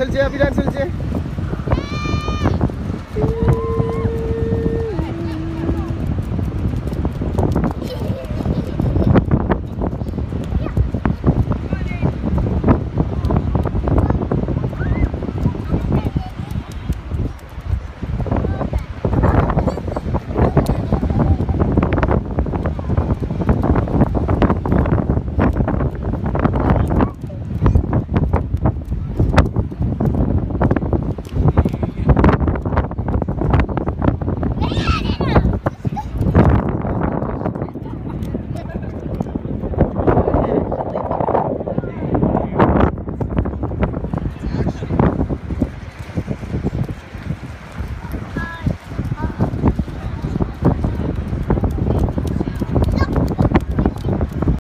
चलते जाए अभियान चलते